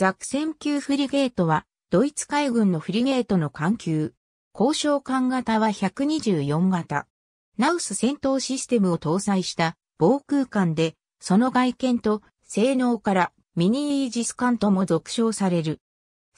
ザクセン級フリゲートは、ドイツ海軍のフリゲートの艦級。交渉艦型は124型。ナウス戦闘システムを搭載した防空艦で、その外見と性能からミニイージス艦とも俗称される。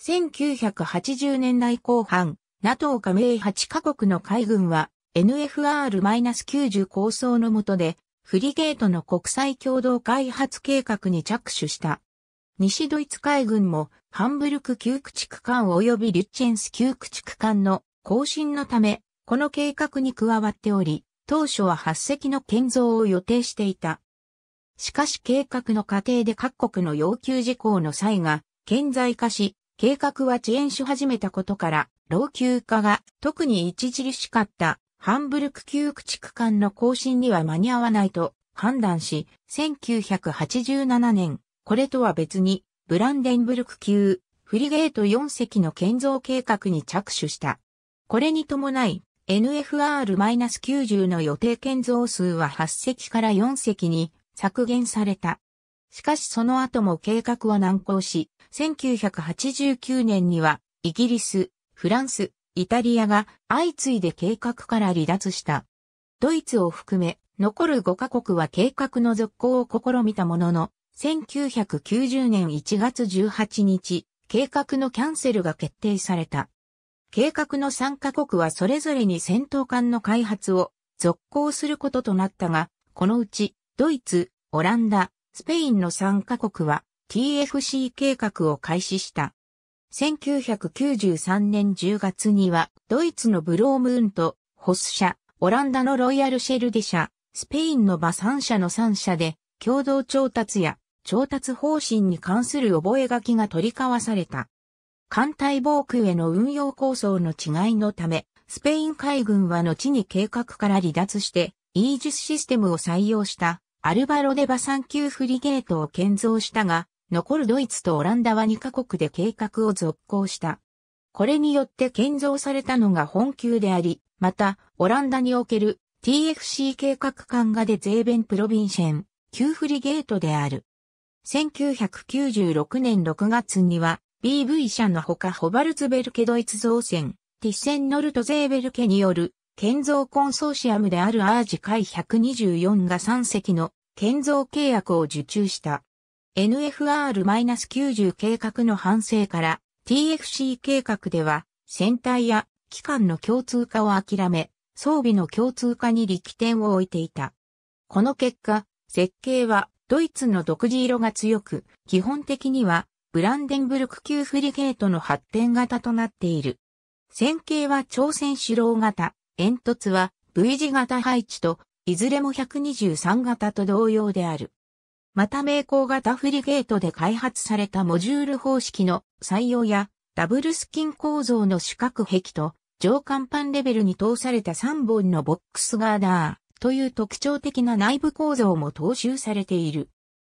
1980年代後半、NATO 加盟8カ国の海軍は NFR-90 構想の下でフリゲートの国際共同開発計画に着手した。西ドイツ海軍もハンブルク級駆逐艦及びリュッチェンス級駆逐艦の更新のため、この計画に加わっており、当初は8隻の建造を予定していた。しかし計画の過程で各国の要求事項の際が顕在化し、計画は遅延し始めたことから、老朽化が特に著しかったハンブルク級駆逐艦の更新には間に合わないと判断し、1987年、これとは別にブランデンブルク級フリゲート4隻の建造計画に着手した。これに伴い、NFR-90 の予定建造数は8隻から4隻に削減された。しかしその後も計画は難航し、1989年にはイギリス、フランス、イタリアが相次いで計画から離脱した。ドイツを含め残る5カ国は計画の続行を試みたものの、1990年1月18日、計画のキャンセルが決定された。計画の参加国はそれぞれに戦闘艦の開発を続行することとなったが、このうちドイツ、オランダ、スペインの参加国は TFC 計画を開始した。1993年10月にはドイツのブロームーンとホス社、オランダのロイヤルシェルディ社、スペインのバサン社の3社で共同調達や調達方針に関する覚書が取り交わされた。艦隊防空への運用構想の違いのため、スペイン海軍は後に計画から離脱して、イージスシステムを採用したアルバロデバ3級フリゲートを建造したが、残るドイツとオランダは2カ国で計画を続行した。これによって建造されたのが本級であり、また、オランダにおける TFC 計画艦がでゼーベンプロビンシェン、旧フリゲートである。1996年6月には BV 社のほかホバルツベルケドイツ造船、ティッセンノルトゼーベルケによる建造コンソーシアムであるアージ海124が3隻の建造契約を受注した。NFR-90 計画の反省から TFC 計画では船体や機関の共通化を諦め、装備の共通化に力点を置いていた。この結果、設計はドイツの独自色が強く、基本的にはブランデンブルク級フリゲートの発展型となっている。線形は朝鮮主郎型、煙突は V 字型配置と、いずれも123型と同様である。また名工型フリゲートで開発されたモジュール方式の採用や、ダブルスキン構造の四角壁と、上甲板レベルに通された3本のボックスガーダーという特徴的な内部構造も踏襲されている。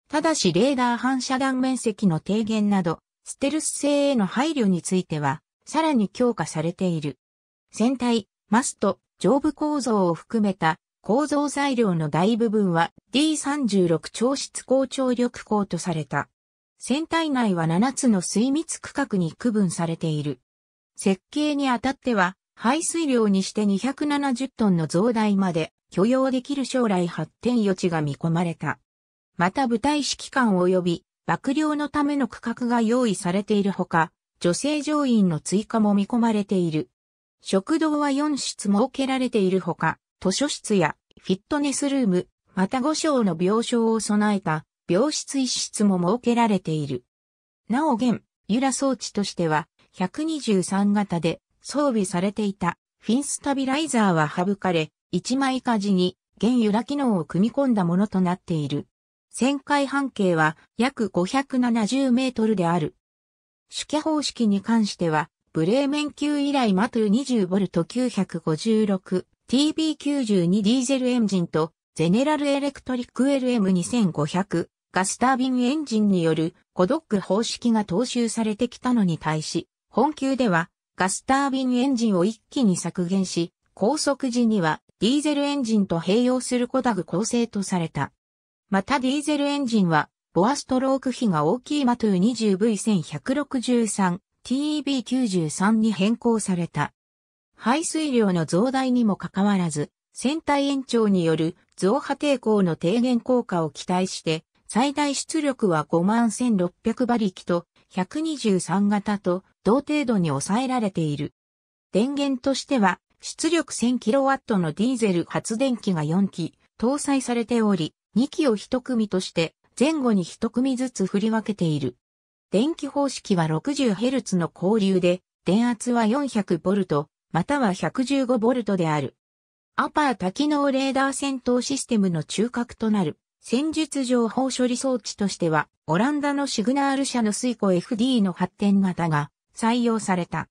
ただしレーダー反射弾面積の低減など、ステルス性への配慮については、さらに強化されている。船体、マスト、上部構造を含めた構造材料の大部分は D36 超質高張力鋼とされた。船体内は7つの水密区画に区分されている。設計にあたっては、排水量にして270トンの増大まで許容できる将来発展余地が見込まれた。また部隊指揮官及び幕僚のための区画が用意されているほか、女性乗員の追加も見込まれている。食堂は4室設けられているほか、図書室やフィットネスルーム、また5床の病床を備えた病室1室も設けられている。なお現、ユラ装置としては、123型で装備されていたフィンスタビライザーは省かれ、1枚火事に現ユラ機能を組み込んだものとなっている。旋回半径は約570メートルである。主キャ方式に関しては、ブレーメン級以来マトゥ 20V956 TB92 ディーゼルエンジンとゼネラルエレクトリック LM2500 ガスタービンエンジンによるコドック方式が踏襲されてきたのに対し、本級ではガスタービンエンジンを一気に削減し、高速時にはディーゼルエンジンと併用するコダグ構成とされた。またディーゼルエンジンはボアストローク比が大きいマトゥー 20V1163 TEB93 に変更された。排水量の増大にもかかわらず、船体延長による増波抵抗の低減効果を期待して、最大出力は51,600馬力と123型と同程度に抑えられている。電源としては出力 1000kW のディーゼル発電機が4機搭載されており、2機を1組として前後に1組ずつ振り分けている。電気方式は 60Hz の交流で、電圧は 400V または 115V である。アパー多機能レーダー戦闘システムの中核となる戦術情報処理装置としては、オランダのシグナール社のスイコ FD の発展型が採用された。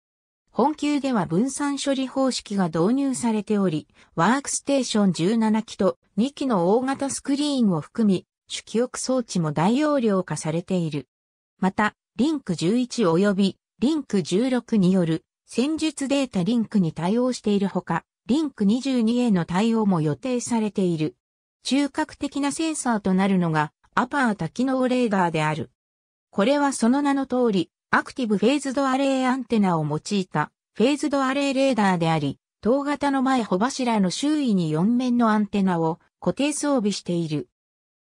本級では分散処理方式が導入されており、ワークステーション17機と2機の大型スクリーンを含み、主記憶装置も大容量化されている。また、リンク11及びリンク16による戦術データリンクに対応しているほか、リンク22への対応も予定されている。中核的なセンサーとなるのがアパー多機能レーダーである。これはその名の通り、アクティブフェーズドアレイアンテナを用いたフェーズドアレイレーダーであり、塔型の前穂柱の周囲に4面のアンテナを固定装備している。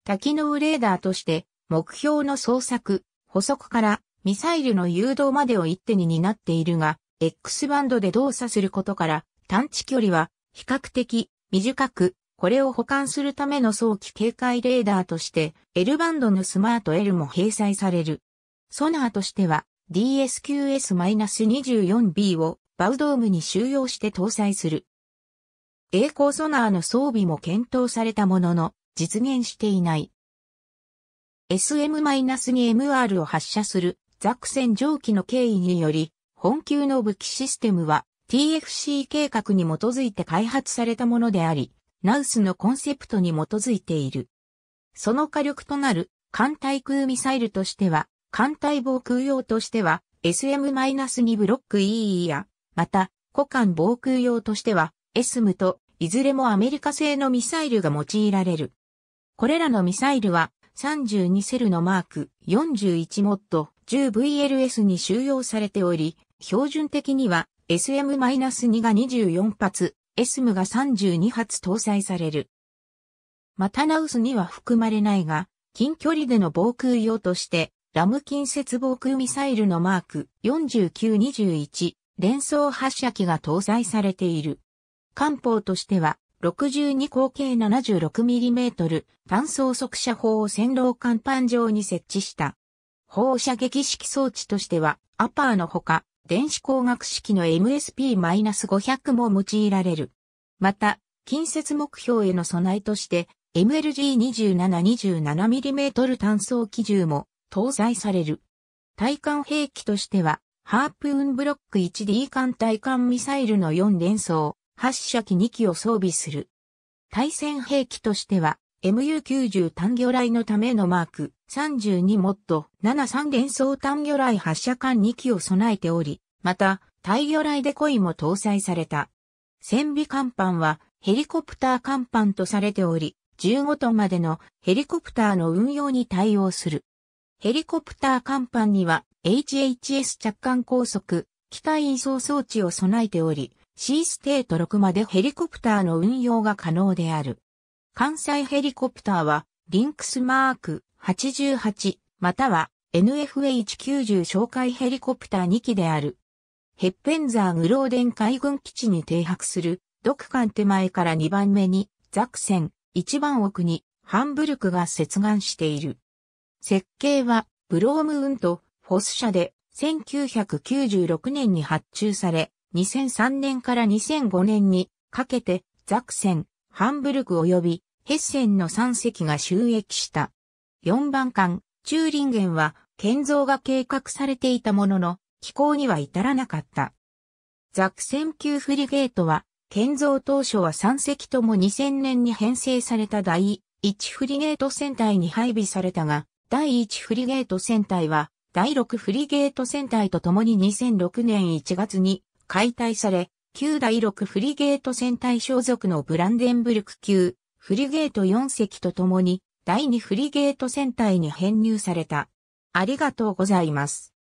多機能レーダーとして目標の捜索、補足からミサイルの誘導までを一手に担っているが、X バンドで動作することから探知距離は比較的短く、これを保管するための早期警戒レーダーとして L バンドのスマート L も併載される。ソナーとしては DSQS-24B をバウドームに収容して搭載する。栄光ソナーの装備も検討されたものの、実現していない。SM-2MR を発射するザクセン蒸気の経緯により、本級の武器システムは TFC 計画に基づいて開発されたものであり、ナウスのコンセプトに基づいている。その火力となる艦対空ミサイルとしては、艦隊防空用としては SM-2 ブロック EE や、また、古艦防空用としては SM と、いずれもアメリカ製のミサイルが用いられる。これらのミサイルは32セルのマーク41モッド 10VLS に収容されており、標準的には SM-2 が24発、SM が32発搭載される。またナウスには含まれないが、近距離での防空用としてラム近接防空ミサイルのマーク4921連装発射機が搭載されている。艦砲としては62口径 76mm 単装速射砲を線路甲板上に設置した。放射撃式装置としてはアパーのほか電子光学式の MSP-500 も用いられる。また、近接目標への備えとして MLG27-27mm 単装機銃も搭載される。対艦兵器としては、ハープーンブロック 1D 艦対艦ミサイルの4連装、発射機2機を装備する。対潜兵器としては、MU90 短魚雷のための Mark 32 Mod 73連装短魚雷発射管2機を備えており、また、対魚雷デコイも搭載された。艦尾甲板はヘリコプター甲板とされており、15トンまでのヘリコプターの運用に対応する。ヘリコプター甲板には HHS 着艦拘束、機体移送装置を備えており、C ステート6までヘリコプターの運用が可能である。関西ヘリコプターは、リンクスマーク88、または NFH90 紹介ヘリコプター2機である。ヘッペンザーグローデン海軍基地に停泊する、ドク艦手前から2番目に、ザクセン、1番奥に、ハンブルクが接岸している。設計はブロームウンとフォス社で1996年に発注され、2003年から2005年にかけてザクセン、ハンブルク及びヘッセンの3隻が収益した。4番艦、チューリンゲンは建造が計画されていたものの、機構には至らなかった。ザクセン級フリゲートは、建造当初は3隻とも2000年に編成された第1フリゲート戦隊に配備されたが、第1フリゲート戦隊は、第6フリゲート戦隊と共に2006年1月に解体され、旧第6フリゲート戦隊所属のブランデンブルク級フリゲート4隻と共に第2フリゲート戦隊に編入された。ありがとうございます。